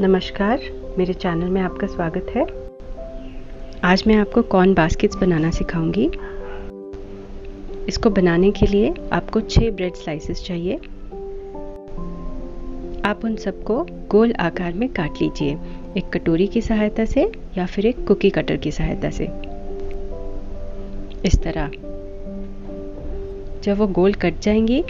नमस्कार, मेरे चैनल में आपका स्वागत है। आज मैं आपको कॉर्न बास्केट्स बनाना सिखाऊँगी। इसको बनाने के लिए आपको छः ब्रेड स्लाइसेस चाहिए। आप उन सबको गोल आकार में काट लीजिए, एक कटोरी की सहायता से या फिर एक कुकी कटर की सहायता से। इस तरह। जब वो गोल कट जाएँगी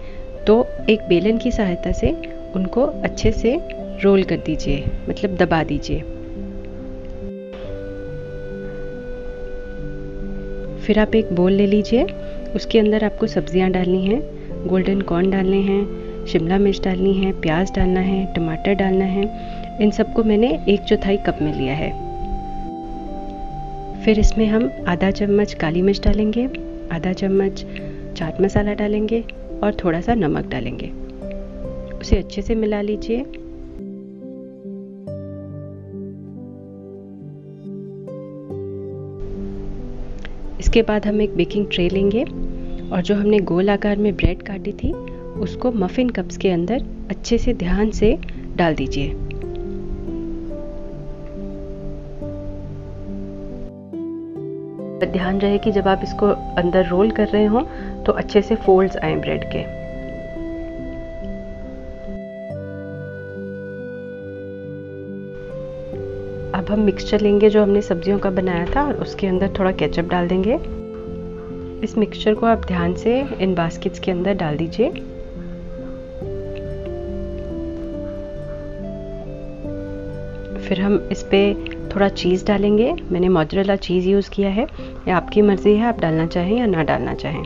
तो एक बेलन की सहायता से उनको अच्छे से रोल कर दीजिए मतलब दबा दीजिए। फिर आप एक बोल ले लीजिए, उसके अंदर आपको सब्ज़ियाँ डालनी हैं गोल्डन कॉर्न डालने हैं, शिमला मिर्च डालनी है, प्याज डालना है, टमाटर डालना है, इन सबको मैंने एक चौथाई कप में लिया है। फिर इसमें हम आधा चम्मच काली मिर्च डालेंगे, आधा चम्मच चाट मसाला डालेंगे और थोड़ा सा नमक डालेंगे। उसे अच्छे से मिला लीजिए। इसके बाद हम एक बेकिंग ट्रे लेंगे और जो हमने गोल आकार में ब्रेड काटी थी, उसको मफ़िन कप्स के अंदर अच्छे से ध्यान से डाल दीजिए। ध्यान रहे कि जब आप इसको अंदर रोल कर रहे हो तो अच्छे से फोल्ड्स आए ब्रेड के। अब हम मिक्सचर लेंगे जो हमने सब्जियों का बनाया था और उसके अंदर थोड़ा केचप डाल देंगे। इस मिक्सचर को आप ध्यान से इन बास्केट्स के अंदर डाल दीजिए। फिर हम इस पर थोड़ा चीज़ डालेंगे। मैंने मोजरेला चीज़ यूज़ किया है। ये आपकी मर्ज़ी है, आप डालना चाहें या ना डालना चाहें।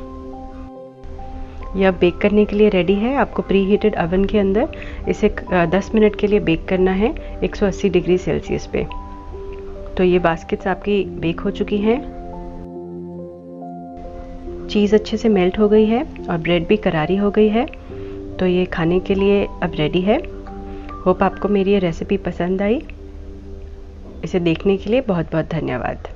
यह बेक करने के लिए रेडी है। आपको प्री हीटेड अवन के अंदर इसे 10 मिनट के लिए बेक करना है। 180 डिग्री सेल्सियस पे। तो ये बास्केट्स आपकी बेक हो चुकी हैं। चीज़ अच्छे से मेल्ट हो गई है और ब्रेड भी करारी हो गई है। तो ये खाने के लिए अब रेडी है। होप आपको मेरी ये रेसिपी पसंद आई। इसे देखने के लिए बहुत बहुत धन्यवाद।